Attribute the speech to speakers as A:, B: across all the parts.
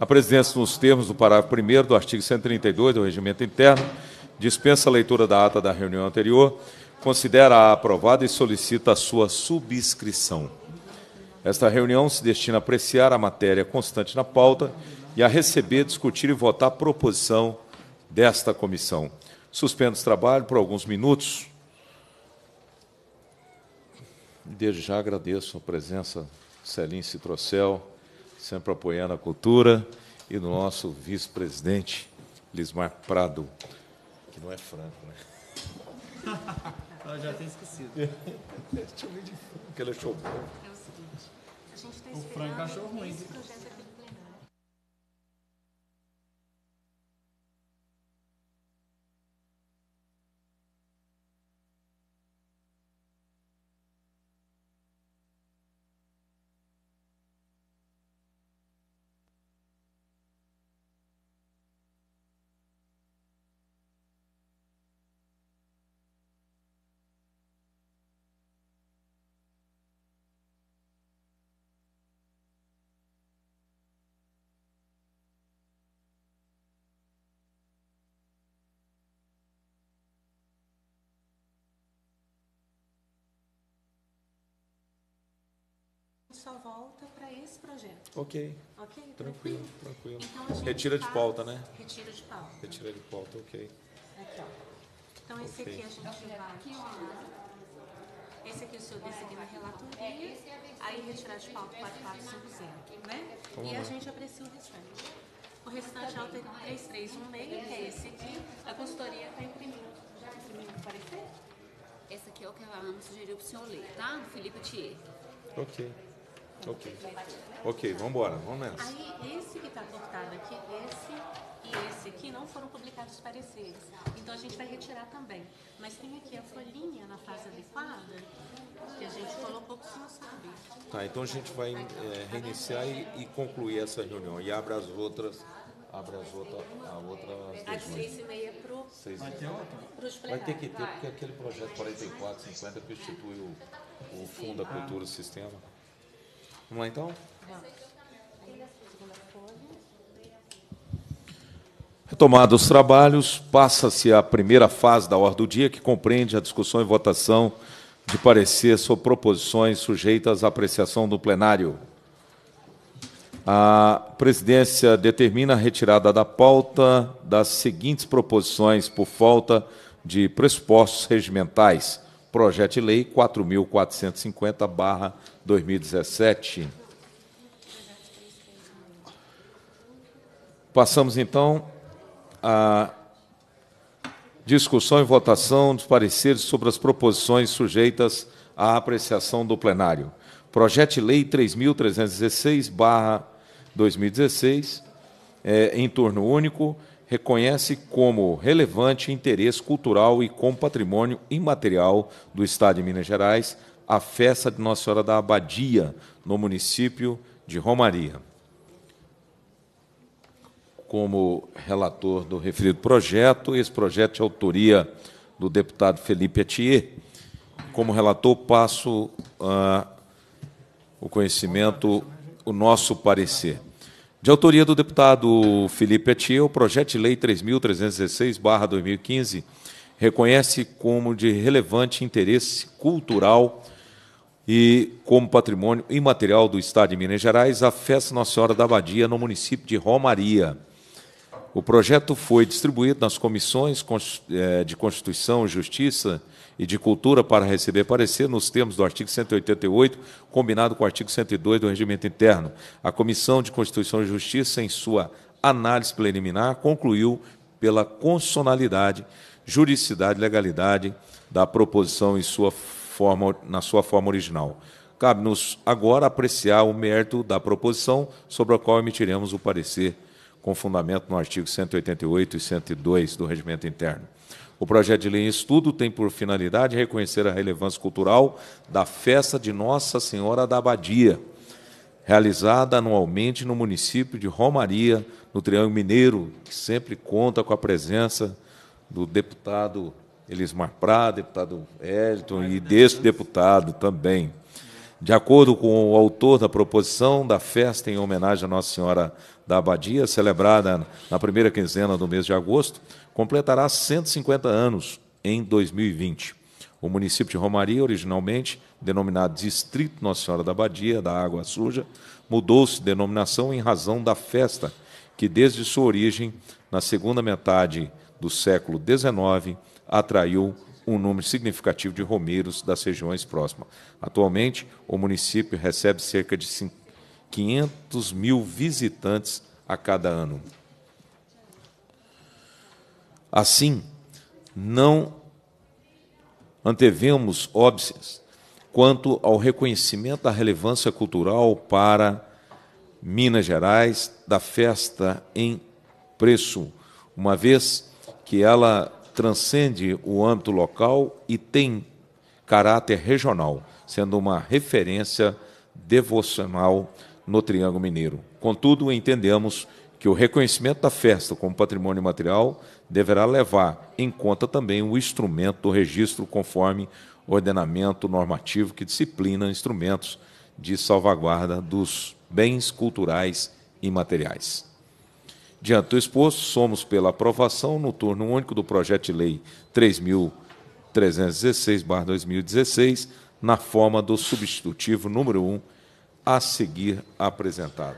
A: A presidência, nos termos do parágrafo 1 do artigo 132 do Regimento Interno, dispensa a leitura da ata da reunião anterior, considera-a aprovada e solicita a sua subscrição. Esta reunião se destina a apreciar a matéria constante na pauta e a receber, discutir e votar a proposição desta comissão. Suspendo o trabalho por alguns minutos. Desde já agradeço a presença de Celim Citrocel, sempre apoiando a cultura, e do nosso vice-presidente, Lismar Prado, que não é franco, né?
B: Eu já tinha esquecido.
A: Deixa eu ver de franco, que ele é show.
C: É o seguinte, a gente está
B: O Franco achou ruim.
C: Só volta para esse projeto,
A: Ok,
C: ok?
A: tranquilo, tranquilo.
C: Então, a gente
A: Retira de
C: faz-
A: pauta, né?
C: Retira de pauta.
A: Retira de pauta, ok.
C: Aqui, ó. Então, esse
A: Ok.
C: aqui a gente vai. Esse aqui, o senhor aqui na relatoria. Aí, retirar de pauta 4450, né? E a gente aprecia o restante. O restante é o 3316, que é esse aqui. A consultoria está imprimindo. Já imprimiu o parecer?
D: Essa aqui é o que a Ana sugeriu para o senhor ler, tá? Do Felipe Thier.
A: Ok, ok. Ok, vamos embora, vamos nessa.
C: Aí, esse que está cortado aqui, esse e esse aqui não foram publicados os pareceres. Então, a gente vai retirar também. Mas tem aqui a folhinha na fase adequada, que a gente colocou para o senhor saber.
A: Tá, então a gente vai é, reiniciar e, e concluir essa reunião. E abre as outras, abre as outras, a outra às
C: seis e meia para o.
B: Vai ter outra?
A: Vai ter que ter, porque aquele projeto 4450 que institui o, o Fundo da Cultura Sistema. Vamos lá então? Retomados os trabalhos, passa-se a primeira fase da ordem do dia, que compreende a discussão e votação de parecer sobre proposições sujeitas à apreciação do plenário. A presidência determina a retirada da pauta das seguintes proposições por falta de pressupostos regimentais. Projeto de Lei 4.450-2017. Passamos então à discussão e votação dos pareceres sobre as proposições sujeitas à apreciação do plenário. Projeto de Lei 3.316-2016, é, em turno único, reconhece como relevante interesse cultural e como patrimônio imaterial do Estado de Minas Gerais a festa de Nossa Senhora da Abadia, no município de Romaria como relator do referido projeto. Esse projeto de autoria do deputado Felipe Atier. Como relator, passo ah, o conhecimento, o nosso parecer. De autoria do deputado Felipe Atier, o projeto de lei 3.316-2015 reconhece como de relevante interesse cultural e como patrimônio imaterial do Estado de Minas Gerais a Festa Nossa Senhora da Abadia no município de Romaria. O projeto foi distribuído nas comissões eh, de Constituição, Justiça e de Cultura para receber parecer nos termos do artigo 188, combinado com o artigo 102 do Regimento Interno. A Comissão de Constituição e Justiça, em sua análise preliminar, concluiu pela constitucionalidade, juridicidade e legalidade da proposição em sua forma, na sua forma original. Cabe-nos agora apreciar o mérito da proposição, sobre a qual emitiremos o parecer com fundamento no artigo 188 e 102 do Regimento Interno. O projeto de lei em estudo tem por finalidade reconhecer a relevância cultural da festa de Nossa Senhora da Abadia, realizada anualmente no município de Romaria, no Triângulo Mineiro, que sempre conta com a presença do deputado Elismar Prado, deputado Elton e deste deputado também. De acordo com o autor da proposição da festa em homenagem a Nossa Senhora da Abadia, celebrada na primeira quinzena do mês de agosto, completará 150 anos em 2020. O município de Romaria, originalmente denominado Distrito Nossa Senhora da Abadia, da Água Suja, mudou-se de denominação em razão da festa, que desde sua origem, na segunda metade do século XIX, atraiu um número significativo de romeiros das regiões próximas. Atualmente, o município recebe cerca de 500 mil visitantes a cada ano. Assim, não antevemos óbices quanto ao reconhecimento da relevância cultural para Minas Gerais da festa em preço, uma vez que ela transcende o âmbito local e tem caráter regional, sendo uma referência devocional no Triângulo Mineiro. Contudo, entendemos que o reconhecimento da festa como patrimônio material deverá levar em conta também o instrumento do registro conforme ordenamento normativo que disciplina instrumentos de salvaguarda dos bens culturais imateriais. Diante do exposto, somos pela aprovação no turno único do projeto de lei 3.316-2016, na forma do substitutivo número 1, a seguir apresentado.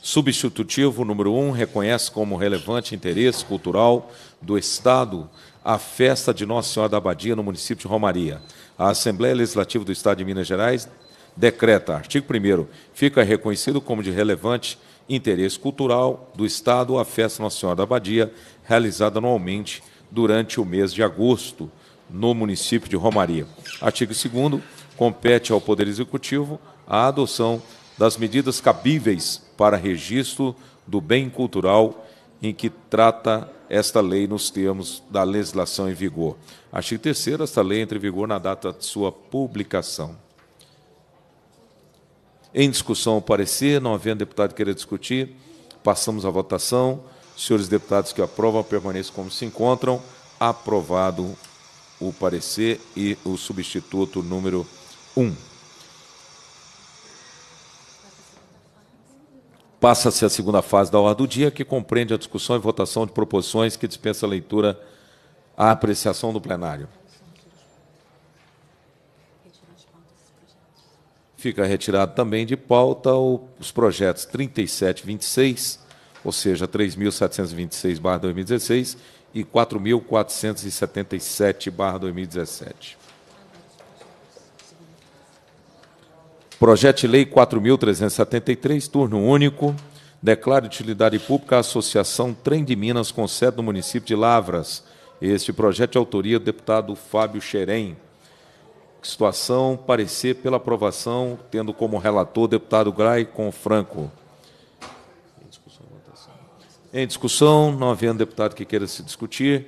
A: Substitutivo número 1 reconhece como relevante interesse cultural do Estado a festa de Nossa Senhora da Abadia no município de Romaria. A Assembleia Legislativa do Estado de Minas Gerais decreta, artigo 1 fica reconhecido como de relevante interesse cultural do Estado a festa Nossa Senhora da Abadia, realizada anualmente durante o mês de agosto no município de Romaria. Artigo 2 compete ao Poder Executivo a adoção das medidas cabíveis para registro do bem cultural em que trata esta lei nos termos da legislação em vigor. Artigo 3 esta lei entra em vigor na data de sua publicação. Em discussão o parecer, não havendo deputado que queira discutir, passamos à votação. Senhores deputados que aprovam, permaneçam como se encontram. Aprovado o parecer e o substituto número 1. Passa-se a segunda fase da ordem do dia, que compreende a discussão e votação de proposições que dispensa a leitura à apreciação do plenário. Fica retirado também de pauta os projetos 37 e 26, ou seja, 3.726-2016 e 4.477-2017. Projeto de Lei 4.373, turno único, declara de utilidade pública a Associação Trem de Minas com sede no município de Lavras. Este projeto de autoria do deputado Fábio Xerém. Situação, parecer pela aprovação, tendo como relator o deputado Grai com Franco. Em discussão, não havendo deputado que queira se discutir,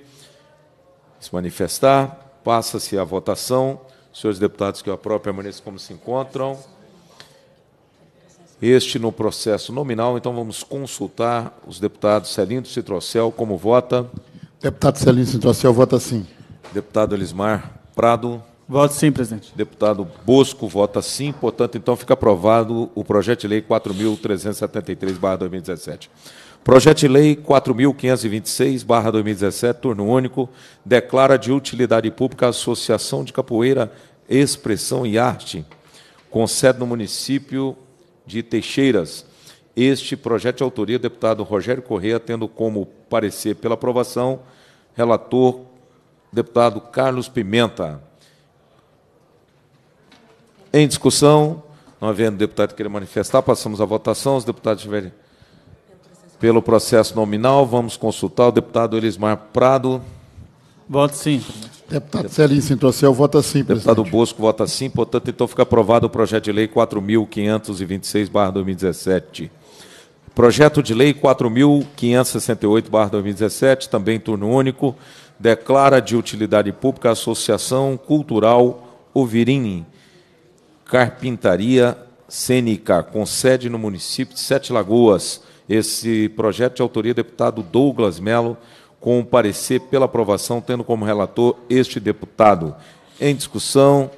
A: se manifestar, passa-se a votação. Senhores deputados que o aprovam permaneçam como se encontram. Este no processo nominal, então vamos consultar os deputados Celindo Citrocel, como vota?
E: Deputado Celindo Citrocel, vota sim.
A: Deputado Elismar Prado?
B: Voto sim, presidente.
A: Deputado Bosco vota sim, portanto, então fica aprovado o projeto de lei 4.373-2017. Projeto de lei 4.526-2017, turno único, declara de utilidade pública a Associação de Capoeira, Expressão e Arte, com sede no município de Teixeiras. Este projeto de autoria do deputado Rogério Corrêa, tendo como parecer pela aprovação, relator, deputado Carlos Pimenta. Em discussão, não havendo deputado que queira manifestar, passamos à votação. Os deputados tiverem pelo processo nominal, vamos consultar o deputado Elismar Prado.
B: Voto sim.
E: Deputado Celinho Cintrocel, vota sim,
A: presidente. Deputado Bosco vota sim, portanto, então fica aprovado o projeto de lei 4.526-2017. Projeto de lei 4.568-2017, também turno único, declara de utilidade pública a Associação Cultural Ovirini, Carpintaria Cênica, com sede no município de Sete Lagoas. Esse projeto de autoria do deputado Douglas Melo, com parecer pela aprovação, tendo como relator este deputado. Em discussão,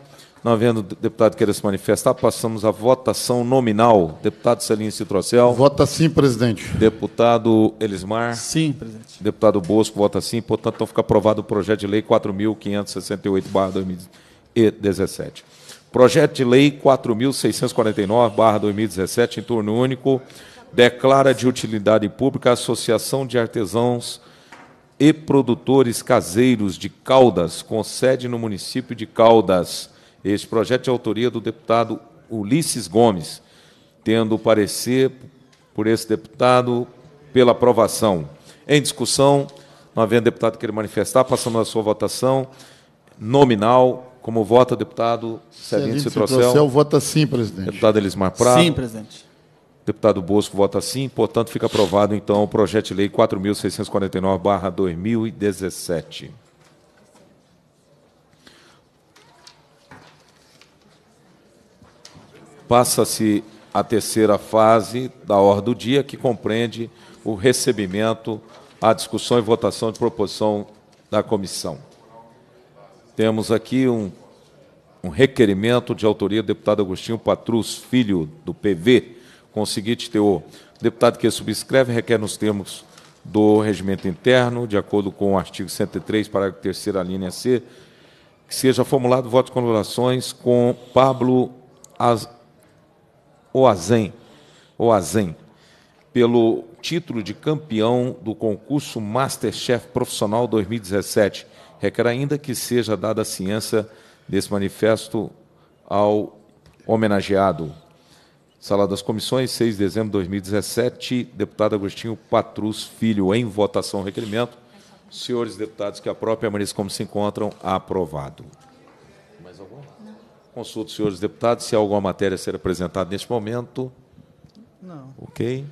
A: não havendo deputado queira se manifestar, passamos à votação nominal. Deputado Celinho Citrocel.
E: Vota sim, presidente.
A: Deputado Elismar.
B: Sim, presidente.
A: Deputado Bosco vota sim. Portanto, então fica aprovado o projeto de lei 4.568-2017. Projeto de lei 4.649-2017, em turno único, declara de utilidade pública a Associação de Artesãos e Produtores Caseiros de Caldas, com sede no município de Caldas. Este projeto é de autoria do deputado Ulisses Gomes, tendo parecer por esse deputado pela aprovação. Em discussão, não havendo deputado que queira manifestar, passamos à sua votação nominal. Como vota, deputado Celinho
E: Celino
A: Citrocel.
E: Citrocel vota sim, presidente.
A: Deputado Elismar Prado.
B: Sim, presidente.
A: Deputado Bosco vota sim, portanto, fica aprovado, então, o projeto de lei 4.649-2017. Passa-se a terceira fase da ordem do dia, que compreende o recebimento, a discussão e votação de proposição da comissão. Temos aqui um, um requerimento de autoria do deputado Agostinho Patrus, filho do PV, com o seguinte teor. O deputado que subscreve requer nos termos do regimento interno, de acordo com o artigo 103, parágrafo 3 linha C, que seja formulado voto de congratulações com Pablo Az... Oazen, Oazen, pelo título de campeão do concurso Masterchef Profissional 2017. Requer ainda que seja dada a ciência desse manifesto ao homenageado. Sala das Comissões, 6 de dezembro de 2017, deputado Agostinho Patrus Filho, em votação o requerimento. Senhores deputados que aprovam, permaneçam como se encontram, aprovado. Mais alguma? Consulto, senhores deputados, se há alguma matéria a ser apresentada neste momento.
B: Não.
A: Ok.